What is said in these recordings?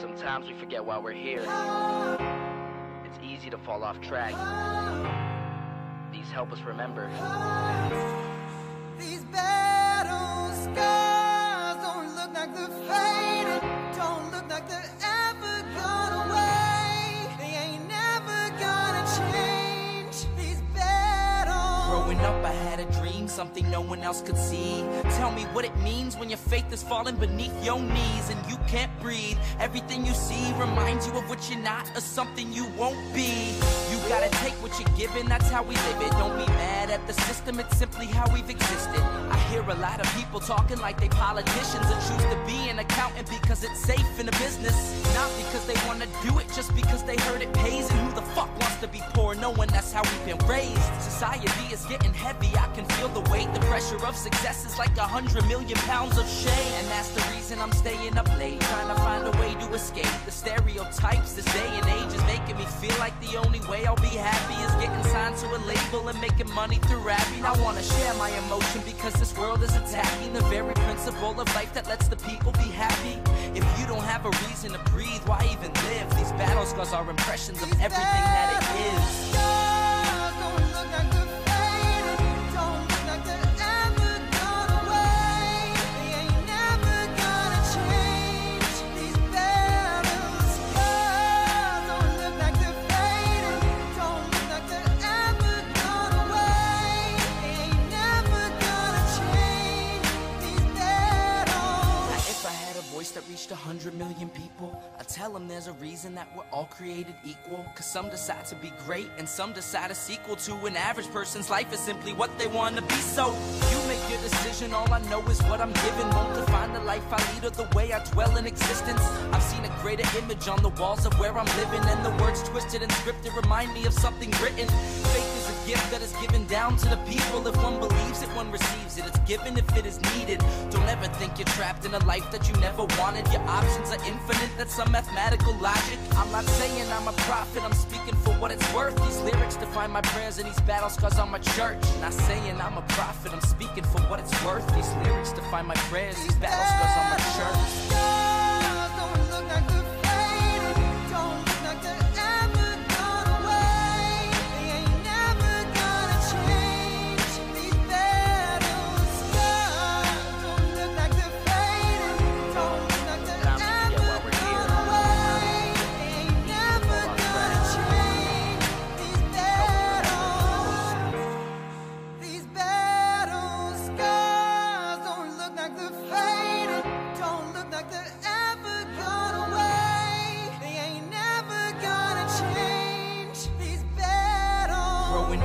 Sometimes we forget why we're here. It's easy to fall off track. These help us remember. Growing up, I had a dream, something no one else could see. Tell me what it means when your faith is falling beneath your knees and you can't breathe. Everything you see reminds you of what you're not or something you won't be. You gotta take what you're given, that's how we live it. Don't be mad at the system, it's simply how we've existed. I hear a lot of people talking like they politicians and choose to be an accountant because it's safe in a business. Not because they wanna do it, just because they heard it pays. And who the fuck wants to be poor knowing that's how we've been raised? Society is getting heavy, I can feel the weight. The pressure of success is like a hundred million pounds of shame. And that's the reason I'm staying up late, trying to find a way to escape the stereotypes. This day and age is making me feel like the only way I'll be happy is getting signed to a label and making money through rapping. I wanna share my emotion because this world is attacking the very principle of life that lets the people be happy. If you don't have a reason to breathe, why even live? These battle scars are impressions of everything that it is. I that reached a hundred million people, I'd tell them there's a reason that we're all created equal. Cause some decide to be great, and some decide a sequel to an average person's life is simply what they wanna be. So, you make your decision, all I know is what I'm given. Won't define the life I lead or the way I dwell in existence. I've seen a greater image on the walls of where I'm living, and the words twisted and scripted remind me of something written. Faith gift that is given down to the people. If one believes it, one receives it. It's given if it is needed. Don't ever think you're trapped in a life that you never wanted. Your options are infinite, that's some mathematical logic. I'm not saying I'm a prophet, I'm speaking for what it's worth. These lyrics define my prayers and these battle scars on my church. Not saying I'm a prophet, I'm speaking for what it's worth. These lyrics define my prayers, these battle scars on my church.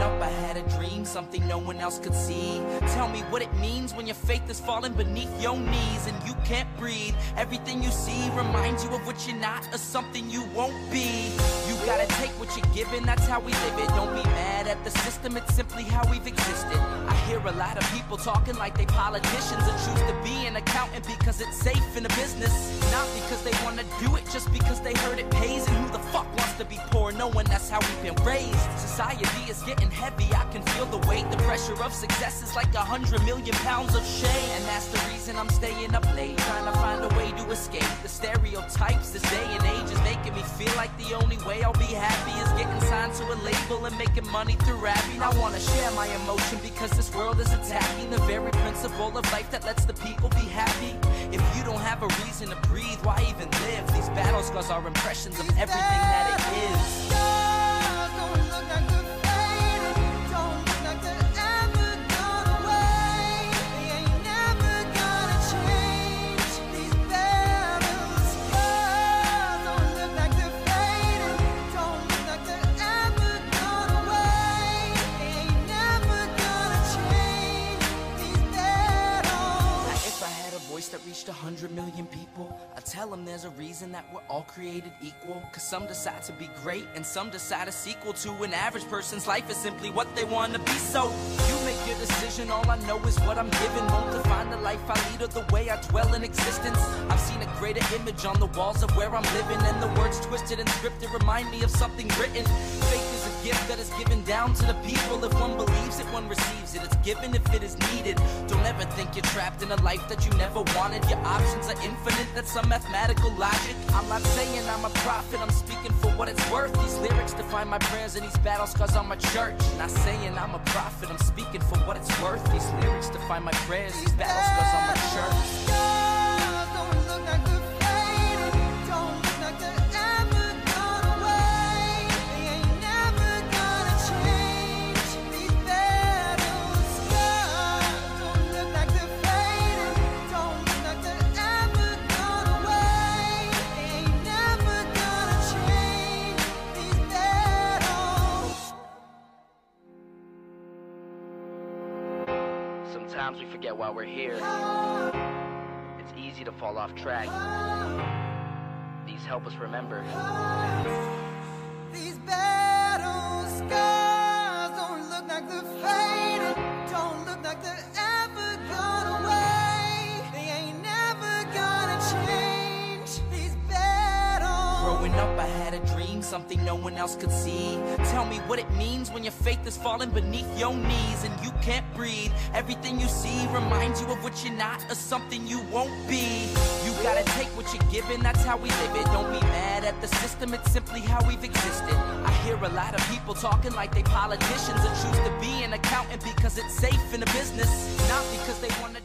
Up, I had a dream, something no one else could see. Tell me what it means when your faith is falling beneath your knees and you can't breathe. Everything you see reminds you of what you're not or something you won't be. You gotta take what you're given, that's how we live it. Don't be mad at the system, it's simply how we've existed. I a lot of people talking like they politicians and choose to be an accountant because it's safe in a business. Not because they wanna do it, just because they heard it pays. And who the fuck wants to be poor knowing that's how we've been raised? Society is getting heavy, I can feel the weight. The pressure of success is like a hundred million pounds of shame. And that's the reason I'm staying up late, trying to find a way to escape the stereotypes. This day and age is making me feel like the only way I'll be happy is getting signed to a label and making money through rapping. I wanna share my emotion because this world is attacking the very principle of life that lets the people be happy. If you don't have a reason to breathe, why even live? These battle scars are impressions of everything that it is. A hundred million people, I'd tell them there's a reason that we're all created equal. Cause some decide to be great, and some decide a sequel to an average person's life is simply what they wanna be. So, you make your decision, all I know is what I'm given. Won't define the life I lead or the way I dwell in existence. I've seen a greater image on the walls of where I'm living, and the words twisted and scripted remind me of something written. A gift that is given down to the people. If one believes it, one receives it. It's given if it is needed. Don't ever think you're trapped in a life that you never wanted. Your options are infinite, that's some mathematical logic. I'm not saying I'm a prophet, I'm speaking for what it's worth. These lyrics define my prayers and these battles cause I'm a church. Not saying I'm a prophet, I'm speaking for what it's worth. These lyrics define my prayers, these battles cause I'm a church. Sometimes we forget why we're here. It's easy to fall off track. These help us remember. Up, I had a dream, something no one else could see. Tell me what it means when your faith is falling beneath your knees and you can't breathe. Everything you see reminds you of what you're not or something you won't be. You gotta take what you're given, that's how we live it. Don't be mad at the system, it's simply how we've existed. I hear a lot of people talking like they politicians and choose to be an accountant because it's safe in the business, not because they wanna.